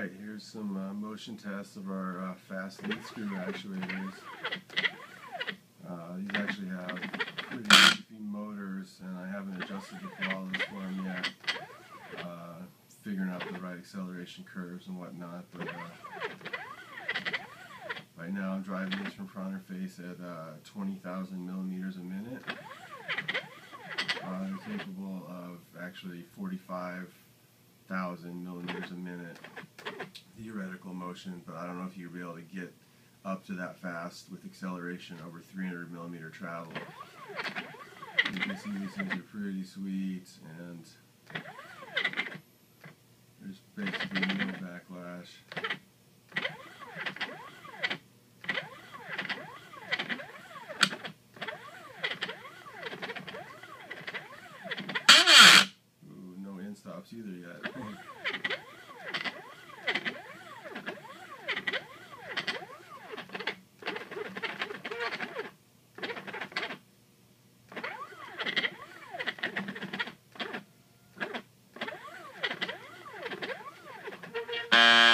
Alright, here's some uh, motion tests of our uh, fast lead screw actuators. Uh, these actually have pretty beefy motors, and I haven't adjusted the throttle for them yet. Uh, figuring out the right acceleration curves and whatnot, but uh, right now I'm driving these from front or face at uh, 20,000 millimeters a minute. They're capable of actually 45,000 millimeters a minute motion, but I don't know if you'll be able to get up to that fast with acceleration over 300 millimeter travel. You can see these things are pretty sweet, and there's basically no backlash. Ooh, no endstops either yet. Uh...